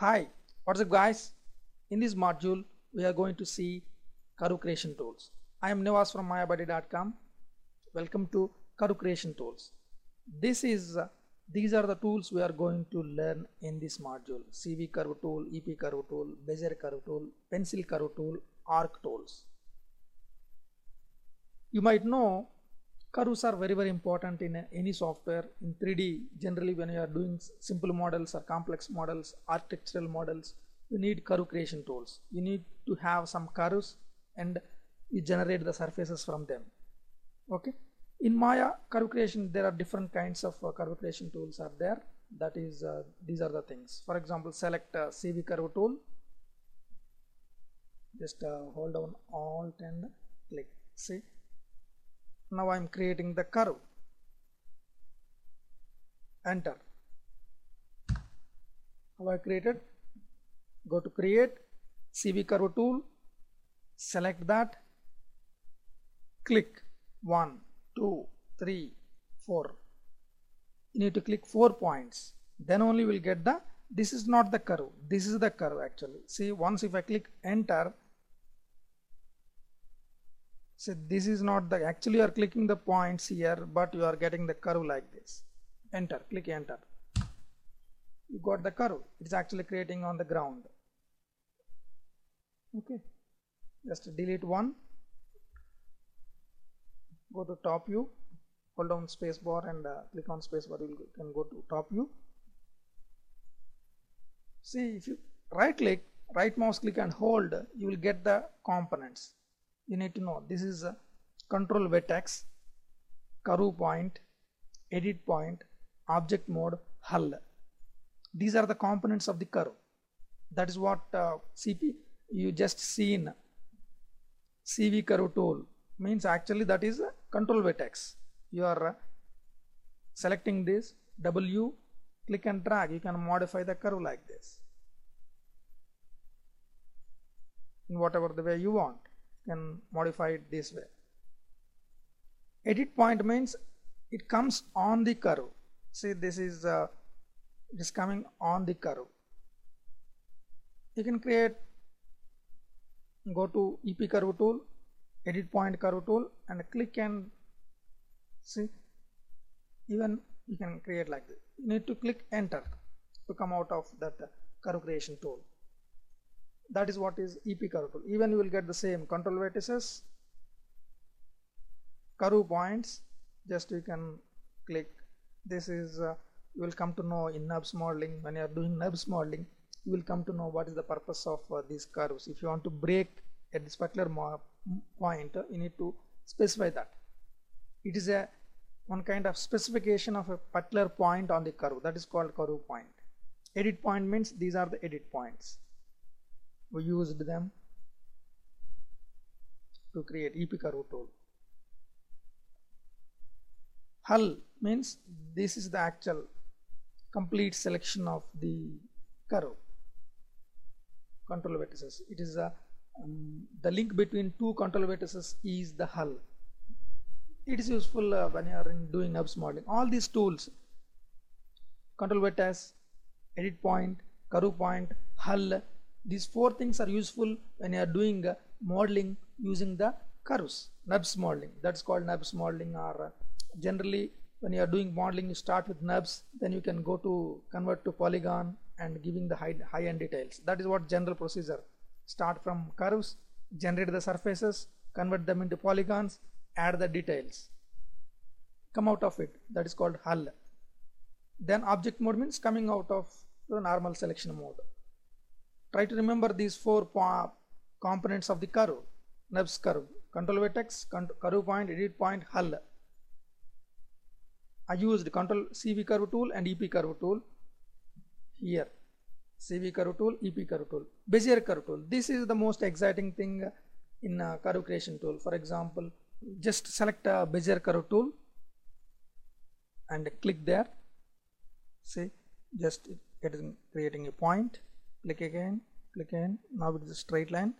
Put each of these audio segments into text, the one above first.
Hi, what's up guys? In this module, we are going to see curve creation tools. I am Nivas from mayabuddy.com. Welcome to curve creation tools. This is uh, these are the tools we are going to learn in this module. CV curve tool, EP curve tool, Bezier curve tool, pencil curve tool, arc tools. You might know curves are very very important in any software. In 3d generally when you are doing simple models or complex models architectural models you need curve creation tools. You need to have some curves and you generate the surfaces from them. Okay? In maya curve creation there are different kinds of uh, curve creation tools are there. That is uh, these are the things. For example select uh, cv curve tool. Just uh, hold down alt and click. See now I'm creating the curve. Enter. How I created? Go to create CV curve tool select that click 1 2 3 4 you need to click 4 points. Then only we'll get the this is not the curve. This is the curve actually. See once if I click enter so this is not the actually you are clicking the points here but you are getting the curve like this. Enter click enter. You got the curve. It's actually creating on the ground. Okay. Just delete one. Go to top view. Hold down space bar and uh, click on space bar. You can go to top view. See if you right click right mouse click and hold you will get the components you need to know this is a control vertex curve point edit point object mode hull. These are the components of the curve. That is what uh, cv you just seen. Cv curve tool. Means actually that is a control vertex. You are uh, selecting this w click and drag. You can modify the curve like this. In whatever the way you want can modify it this way. Edit point means it comes on the curve. See this is uh, it is coming on the curve. You can create go to ep curve tool edit point curve tool and click and see even you can create like this. You need to click enter to come out of that curve creation tool that is what is EP curve tool. Even you will get the same control vertices, curve points. Just you can click. This is uh, you will come to know in NURBS modeling when you are doing NURBS modeling. You will come to know what is the purpose of uh, these curves. If you want to break at this particular point, uh, you need to specify that. It is a one kind of specification of a particular point on the curve that is called curve point. Edit point means these are the edit points we used them to create EP curve tool. Hull means this is the actual complete selection of the curve control vertices. It is a um, the link between two control vertices is the hull. It is useful uh, when you are doing NURBS modeling. All these tools, control vertex, edit point, curve point, hull, these four things are useful when you are doing uh, modeling using the curves, NURBS modeling. That's called NURBS modeling or uh, generally when you are doing modeling you start with NURBS then you can go to convert to polygon and giving the high, high end details. That is what general procedure. Start from curves, generate the surfaces, convert them into polygons, add the details. Come out of it. That is called hull. Then object mode means coming out of the normal selection mode. Try to remember these four components of the curve. NURBS curve, control vertex, curve point, edit point, hull. I used control CV curve tool and EP curve tool here. CV curve tool, EP curve tool, Bezier curve tool. This is the most exciting thing in curve creation tool. For example, just select a Bezier curve tool and click there. See, just it is creating a point click again click again. Now it is a straight line.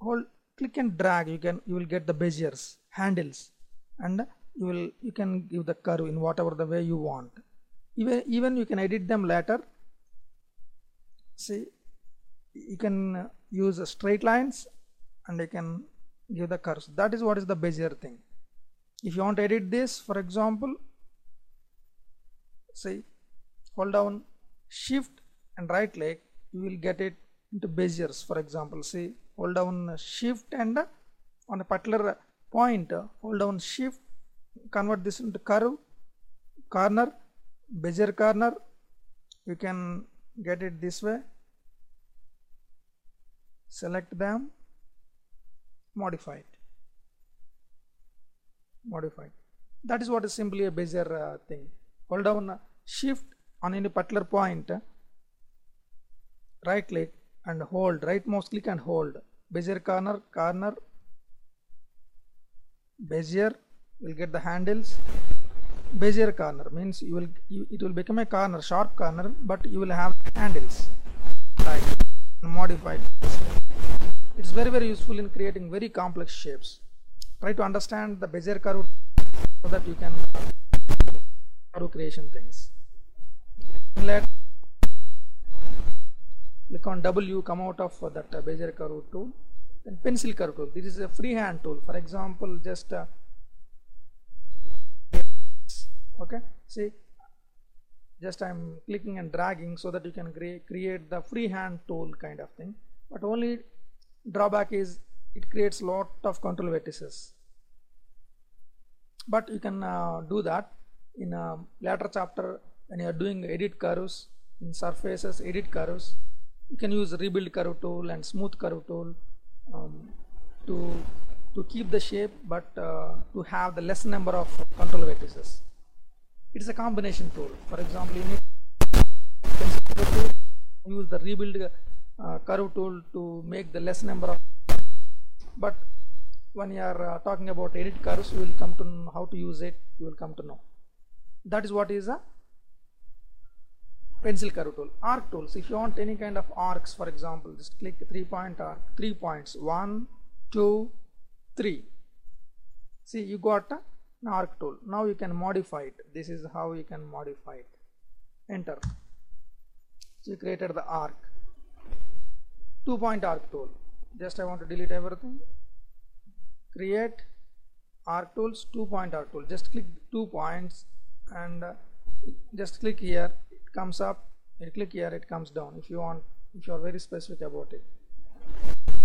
Hold click and drag. You can you will get the beziers handles. And you will you can give the curve in whatever the way you want. Even even you can edit them later. See you can use straight lines and you can give the curves. That is what is the bezier thing. If you want to edit this for example see hold down shift and right click you will get it into beziers. For example see hold down shift and uh, on a particular point uh, hold down shift convert this into curve corner bezier corner. You can get it this way. Select them modify it. Modify it. that is what is simply a bezier uh, thing. Hold down shift on any particular point uh, right click and hold right mouse click and hold. Bezier corner corner. Bezier will get the handles. Bezier corner means you will you, it will become a corner sharp corner but you will have handles. Right. Modified. It's very very useful in creating very complex shapes. Try to understand the bezier curve so that you can curve creation things. Let click on W come out of that uh, bezier curve tool then pencil curve tool. This is a freehand tool. For example just uh, okay see just I'm clicking and dragging so that you can create the freehand tool kind of thing. But only drawback is it creates lot of control vertices. But you can uh, do that in a later chapter when you are doing edit curves in surfaces edit curves you can use rebuild curve tool and smooth curve tool um, to to keep the shape but uh, to have the less number of control vertices. It is a combination tool. For example you need to use the rebuild uh, curve tool to make the less number of but when you are uh, talking about edit curves you will come to know how to use it you will come to know. That is what is a pencil curve tool. Arc tools. If you want any kind of arcs for example just click three point arc three points. One two three. See you got an arc tool. Now you can modify it. This is how you can modify it. Enter. So you created the arc. Two point arc tool. Just I want to delete everything. Create arc tools two point arc tool. Just click two points and uh, just click here it comes up you click here it comes down if you want if you are very specific about it.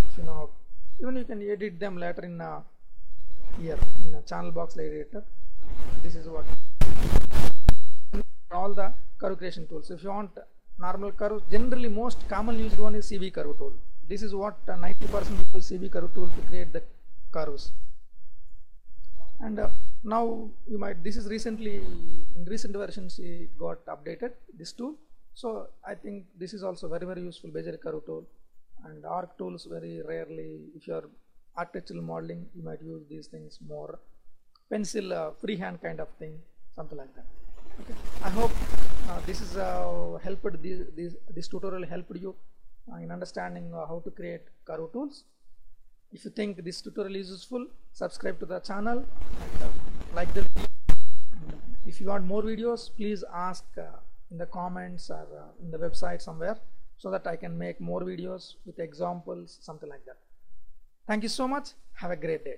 If you know even you can edit them later in uh, here in the channel box editor. This is what all the curve creation tools. If you want normal curve generally most commonly used one is CV curve tool. This is what 90% uh, CV curve tool to create the curves. And uh, now you might this is recently in recent versions it got updated this tool. So I think this is also very very useful Bezier curve tool. And arc tools very rarely if you are architectural modeling you might use these things more. Pencil uh, freehand kind of thing something like that. Okay. I hope uh, this is uh, helped this, this, this tutorial helped you uh, in understanding uh, how to create curve tools. If you think this tutorial is useful subscribe to the channel uh, like the if you want more videos please ask uh, in the comments or uh, in the website somewhere so that I can make more videos with examples something like that Thank you so much. Have a great day.